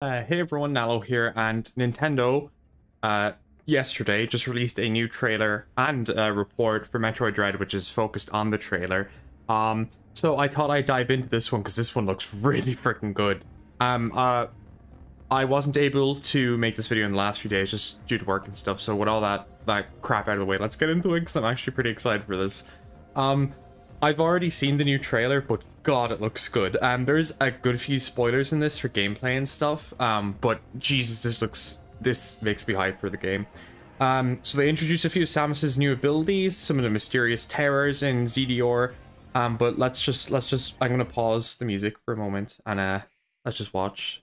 Uh, hey everyone, Nalo here, and Nintendo uh, yesterday just released a new trailer and a report for Metroid Dread, which is focused on the trailer. Um, so I thought I'd dive into this one because this one looks really freaking good. Um, uh, I wasn't able to make this video in the last few days just due to work and stuff, so with all that, that crap out of the way, let's get into it because I'm actually pretty excited for this. Um, I've already seen the new trailer, but god, it looks good. Um, there's a good few spoilers in this for gameplay and stuff. Um, but Jesus, this looks this makes me hype for the game. Um, so they introduce a few of Samus's new abilities, some of the mysterious terrors in ZDR. Um, but let's just let's just I'm gonna pause the music for a moment and uh let's just watch.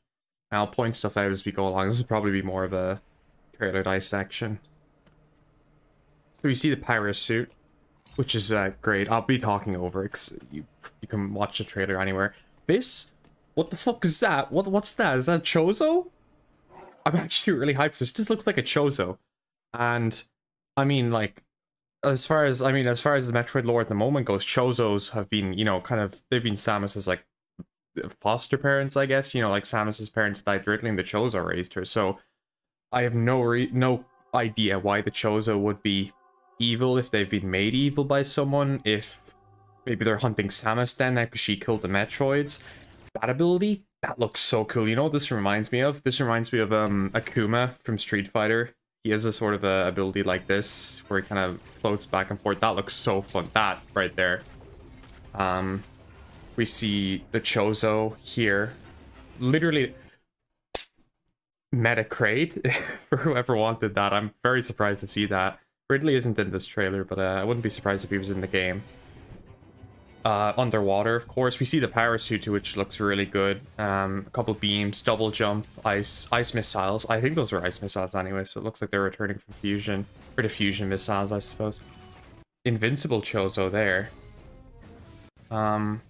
And I'll point stuff out as we go along. This will probably be more of a trailer dissection. So we see the pirate suit which is uh, great. I'll be talking over because you, you can watch the trailer anywhere. This? What the fuck is that? What What's that? Is that Chozo? I'm actually really hyped for this. This looks like a Chozo. And, I mean, like, as far as, I mean, as far as the Metroid lore at the moment goes, Chozos have been, you know, kind of, they've been Samus's, like, foster parents, I guess. You know, like, Samus's parents died directly the Chozo raised her. So, I have no re no idea why the Chozo would be evil if they've been made evil by someone, if maybe they're hunting Samus then because she killed the Metroids. That ability, that looks so cool. You know what this reminds me of? This reminds me of um Akuma from Street Fighter. He has a sort of a ability like this where he kind of floats back and forth. That looks so fun. That right there. Um, we see the Chozo here. Literally, Metacrate for whoever wanted that. I'm very surprised to see that. Ridley isn't in this trailer, but uh, I wouldn't be surprised if he was in the game. Uh, underwater, of course, we see the parachute, which looks really good. Um, a couple beams, double jump, ice, ice missiles. I think those were ice missiles anyway, so it looks like they're returning from fusion or the fusion missiles, I suppose. Invincible Chozo there. Um,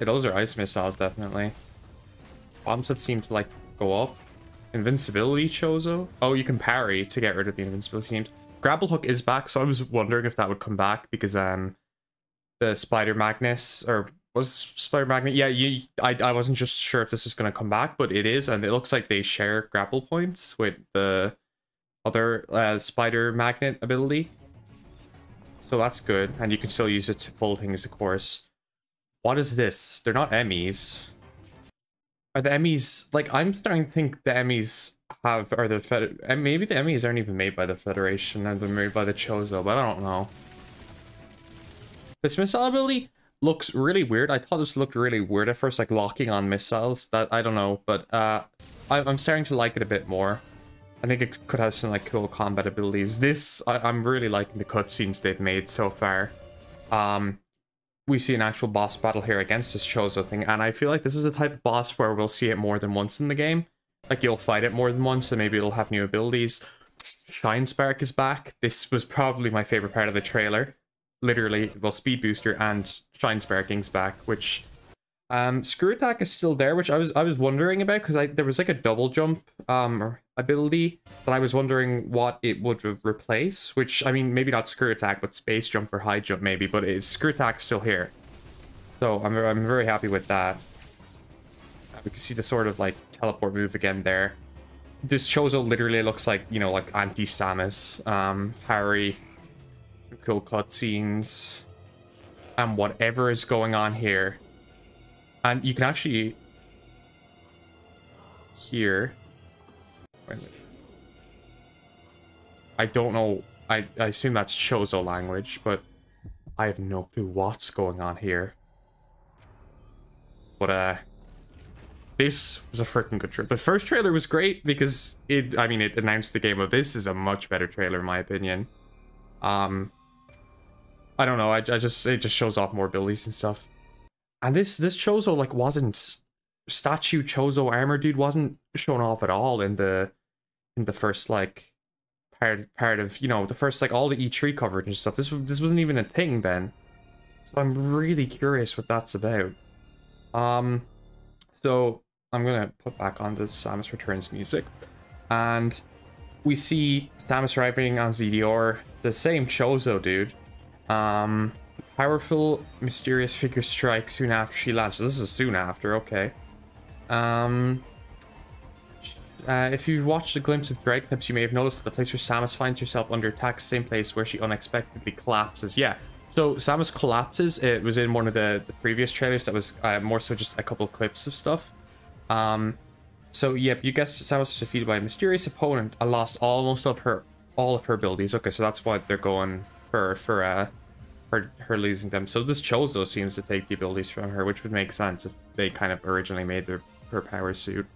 yeah, those are ice missiles, definitely. Bombs that seem to like go up. Invincibility Chozo. Oh, you can parry to get rid of the invincibility seems. Grapple Hook is back, so I was wondering if that would come back because um the Spider Magnus or was Spider Magnet? Yeah, you I I wasn't just sure if this was gonna come back, but it is, and it looks like they share grapple points with the other uh, Spider Magnet ability. So that's good, and you can still use it to pull things, of course. What is this? They're not Emmys. Are the Emmys like I'm starting to think the Emmys have are the Fed and maybe the Emmys aren't even made by the Federation and they're made by the Chozo, but I don't know. This missile ability looks really weird. I thought this looked really weird at first, like locking on missiles. That I don't know, but uh, I, am starting to like it a bit more. I think it could have some like cool combat abilities. This I, am really liking the cutscenes they've made so far. Um, we see an actual boss battle here against this Chozo thing, and I feel like this is a type of boss where we'll see it more than once in the game. Like you'll fight it more than once, and maybe it'll have new abilities. Shine Spark is back. This was probably my favorite part of the trailer. Literally, well, Speed Booster and Shine Sparking's back, which um Screw Attack is still there, which I was I was wondering about because I there was like a double jump um ability that I was wondering what it would re replace. Which I mean, maybe not Screw Attack, but Space Jump or High Jump maybe. But is Screw Attack still here? So I'm I'm very happy with that. We can see the sort of like teleport move again there. This Chozo literally looks like, you know, like anti-Samus. Um, Harry, cool cutscenes, and whatever is going on here. And you can actually hear... I don't know, I, I assume that's Chozo language, but I have no clue what's going on here. But, uh, this was a freaking good trailer. The first trailer was great because it, I mean, it announced the game, but this is a much better trailer in my opinion. Um, I don't know, I, I just, it just shows off more abilities and stuff. And this, this Chozo, like, wasn't, statue Chozo armor dude wasn't shown off at all in the, in the first, like, part, part of, you know, the first, like, all the E3 coverage and stuff. This, this wasn't even a thing then. So I'm really curious what that's about. Um, so I'm gonna put back on the Samus Returns music. And we see Samus arriving on ZDR, the same Chozo dude. Um, powerful, mysterious figure strike soon after she lands. So this is soon after, okay. Um, Uh, if you've watched a glimpse of Dread clips, you may have noticed that the place where Samus finds herself under attack is same place where she unexpectedly collapses. Yeah, so Samus collapses. It was in one of the, the previous trailers that was uh, more so just a couple clips of stuff. Um, so yep, you guessed Samus was defeated by a mysterious opponent and lost almost of her all of her abilities. Okay, so that's why they're going for for uh her her losing them. So this Chozo seems to take the abilities from her, which would make sense if they kind of originally made their her power suit.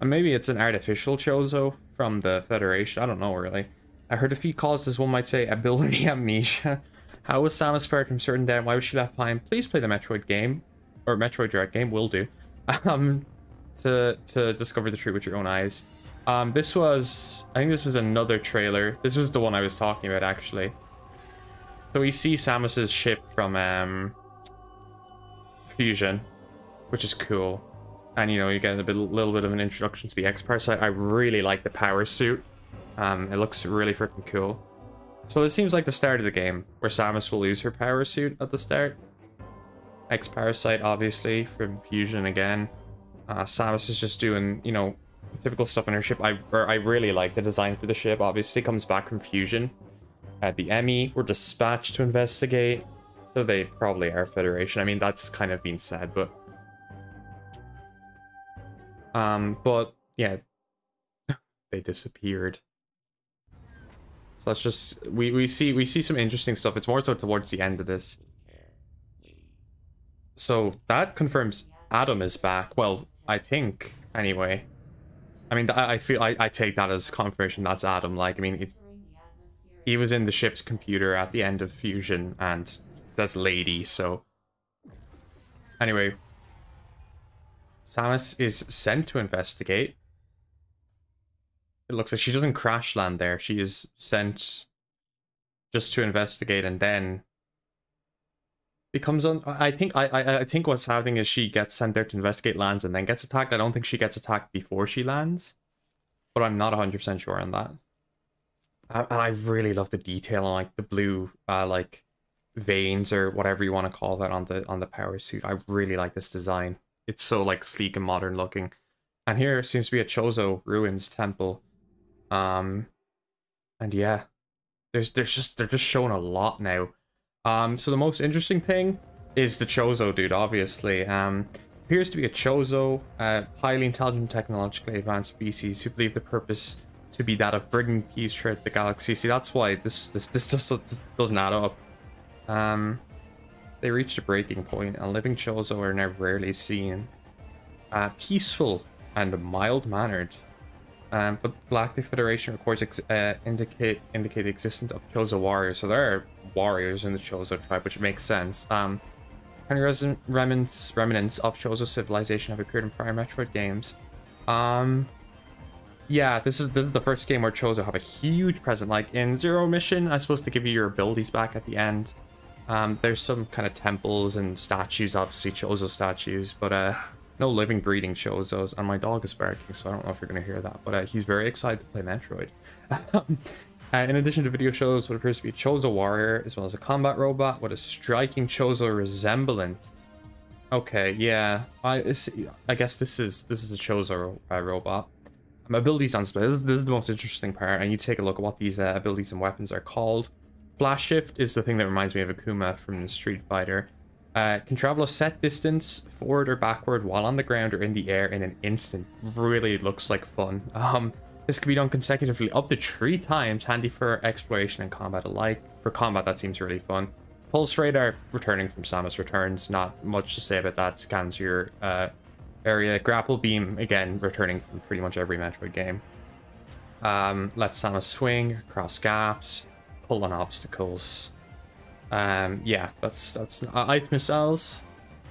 And maybe it's an artificial Chozo from the Federation. I don't know really. Uh, her defeat caused, as one might say, ability amnesia. How was Samus spared from certain death? Why was she left behind? Please play the Metroid game, or Metroid Dread game. Will do. Um, to to discover the truth with your own eyes. Um, this was, I think this was another trailer. This was the one I was talking about actually. So we see Samus's ship from um, Fusion, which is cool. And you know, you get a bit, little bit of an introduction to the X-Parasite. I really like the power suit. Um, it looks really freaking cool. So this seems like the start of the game, where Samus will lose her power suit at the start. X-Parasite, obviously, from Fusion again. Uh, Samus is just doing, you know, typical stuff in her ship. I I really like the design for the ship. Obviously, comes back from Fusion. Uh, the Emmy were dispatched to investigate, so they probably are Federation. I mean, that's kind of been said, but um, but yeah, they disappeared. So let's just we we see we see some interesting stuff. It's more so towards the end of this. So that confirms Adam is back. Well, I think, anyway. I mean, I, feel I, I take that as confirmation that's Adam. Like, I mean, it, he was in the ship's computer at the end of Fusion, and says lady, so... Anyway. Samus is sent to investigate. It looks like she doesn't crash land there. She is sent just to investigate and then becomes on i think I, I i think what's happening is she gets sent there to investigate lands and then gets attacked i don't think she gets attacked before she lands but i'm not 100 percent sure on that and i really love the detail on like the blue uh like veins or whatever you want to call that on the on the power suit. I really like this design. It's so like sleek and modern looking. And here seems to be a chozo ruins temple. Um and yeah there's there's just they're just showing a lot now. Um, so the most interesting thing is the Chozo dude, obviously. Um, appears to be a Chozo, uh, highly intelligent, technologically advanced species who believe the purpose to be that of bringing peace throughout the galaxy. See, that's why this this this just doesn't add up. Um, they reached a breaking point, and living Chozo are now rarely seen. Uh, peaceful and mild-mannered. Um, but Galactic Federation records uh, indicate indicate the existence of Chozo warriors, so there are warriors in the Chozo tribe, which makes sense. Um, and remnants, remnants of Chozo civilization have appeared in prior Metroid games. Um, yeah, this is this is the first game where Chozo have a huge present. Like in Zero Mission, I'm supposed to give you your abilities back at the end. Um, there's some kind of temples and statues, obviously Chozo statues, but uh, no living, breathing Chozos. And my dog is barking, so I don't know if you're gonna hear that, but uh, he's very excited to play Metroid. Uh, in addition to video shows what appears to be Chozo warrior, as well as a combat robot with a striking Chozo resemblance. Okay, yeah, I I guess this is this is a Chozo uh, robot. Um, abilities on display. This, this, is the most interesting part. I need to take a look at what these uh, abilities and weapons are called. Flash shift is the thing that reminds me of Akuma from Street Fighter. Uh, can travel a set distance forward or backward while on the ground or in the air in an instant. Really looks like fun. Um, this can be done consecutively up to three times, handy for exploration and combat alike. For combat, that seems really fun. Pulse radar returning from Samus returns, not much to say about that. Scans your uh, area. Grapple beam, again, returning from pretty much every Metroid game. Um, let Samus swing, cross gaps, pull on obstacles. Um, yeah, that's that's uh, ice missiles.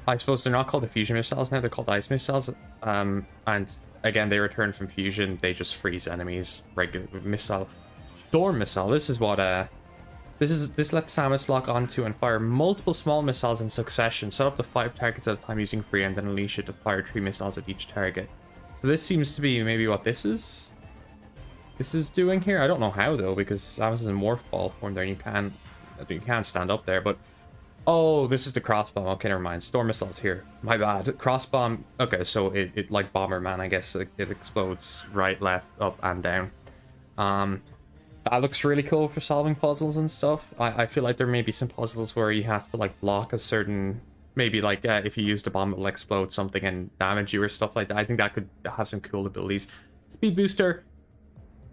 I suppose they're not called the fusion missiles now; they're called ice missiles. Um, and Again, they return from fusion. They just freeze enemies. Regular missile, storm missile. This is what uh, this is. This lets Samus lock onto and fire multiple small missiles in succession. Set up to five targets at a time using free, and then unleash it to fire three missiles at each target. So this seems to be maybe what this is. This is doing here. I don't know how though, because Samus is in morph ball form there, and you can't you can't stand up there. But Oh, this is the crossbomb. Okay, never mind. Storm missiles here. My bad. Crossbomb. Okay, so it, it like Bomberman, I guess. It, it explodes right, left, up, and down. Um, that looks really cool for solving puzzles and stuff. I, I feel like there may be some puzzles where you have to like block a certain maybe like uh, if you use the bomb it'll explode something and damage you or stuff like that. I think that could have some cool abilities. Speed booster,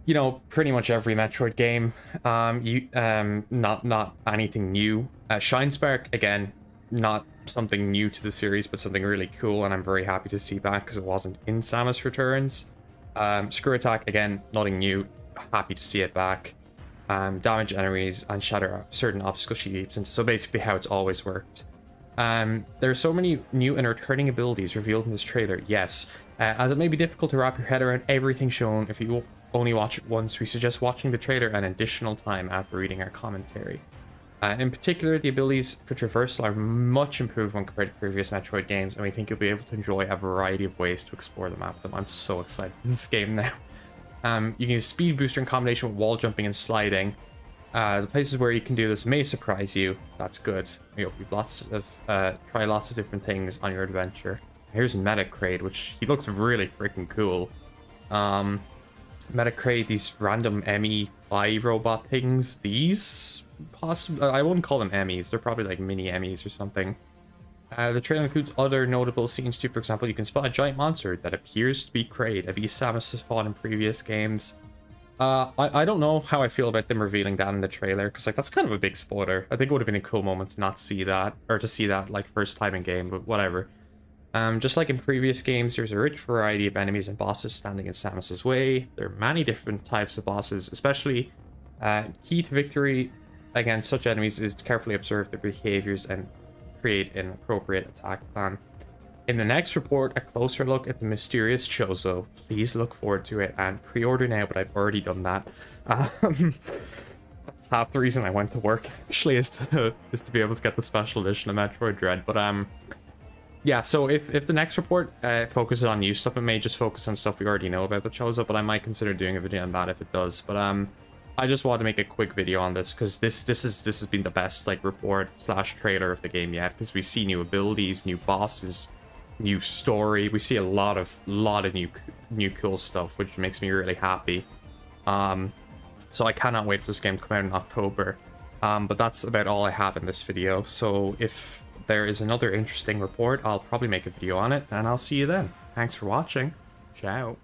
you know, pretty much every Metroid game. Um, you um, not not anything new. Uh, Shine Spark again, not something new to the series, but something really cool, and I'm very happy to see that because it wasn't in Samus Returns. Um, Screw Attack again, nothing new. Happy to see it back. Um, damage enemies and shatter certain obstacle shapes, and so basically how it's always worked. Um, there are so many new and returning abilities revealed in this trailer, yes. Uh, as it may be difficult to wrap your head around everything shown if you only watch it once, we suggest watching the trailer an additional time after reading our commentary. Uh, in particular, the abilities for traversal are much improved when compared to previous Metroid games, and we think you'll be able to enjoy a variety of ways to explore the map. I'm so excited for this game now. Um, you can use speed booster in combination with wall jumping and sliding. Uh, the places where you can do this may surprise you. That's good. You know, you've lots of uh, try lots of different things on your adventure. Here's Metacrate, which he looks really freaking cool. Um, Metacrate, these random Emmy eye robot things. These possibly I wouldn't call them Emmys. They're probably like mini Emmys or something. Uh, the trailer includes other notable scenes too. For example, you can spot a giant monster that appears to be Kraid, a beast Samus has fought in previous games. Uh, I, I don't know how I feel about them revealing that in the trailer, because like that's kind of a big spoiler. I think it would have been a cool moment to not see that, or to see that like first time in game, but whatever. Um, just like in previous games, there's a rich variety of enemies and bosses standing in Samus's way. There are many different types of bosses, especially uh, key to victory against such enemies is to carefully observe their behaviors and create an appropriate attack plan. In the next report, a closer look at the mysterious Chozo. Please look forward to it and pre-order now, but I've already done that. Um, that's half the reason I went to work, actually, is to, is to be able to get the special edition of Metroid Dread. But um, yeah, so if, if the next report uh, focuses on new stuff, it may just focus on stuff we already know about the Chozo, but I might consider doing a video on that if it does. But um, I just wanted to make a quick video on this because this this is this has been the best like report slash trailer of the game yet because we see new abilities, new bosses, new story. We see a lot of lot of new new cool stuff, which makes me really happy. Um, so I cannot wait for this game to come out in October. Um, but that's about all I have in this video. So if there is another interesting report, I'll probably make a video on it, and I'll see you then. Thanks for watching. Ciao.